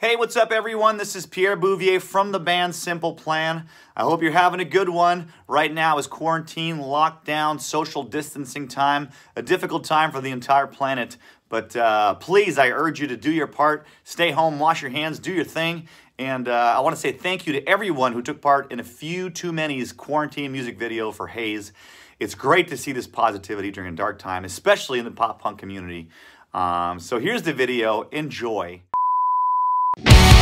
Hey, what's up, everyone? This is Pierre Bouvier from the band Simple Plan. I hope you're having a good one. Right now is quarantine, lockdown, social distancing time, a difficult time for the entire planet. But uh, please, I urge you to do your part. Stay home, wash your hands, do your thing. And uh, I want to say thank you to everyone who took part in a few too many's quarantine music video for Haze. It's great to see this positivity during a dark time, especially in the pop punk community. Um, so here's the video. Enjoy. It's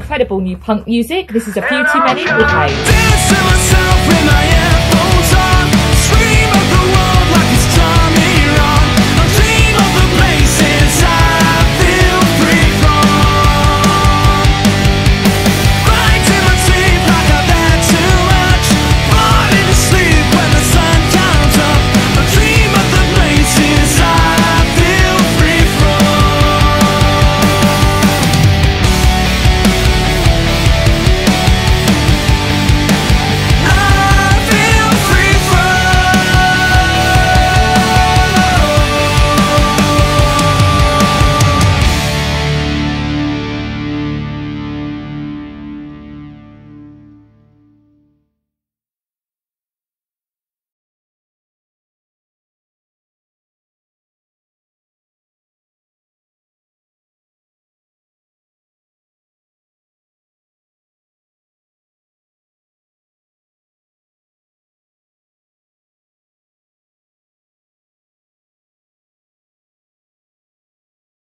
incredible new punk music, this is a few too many with.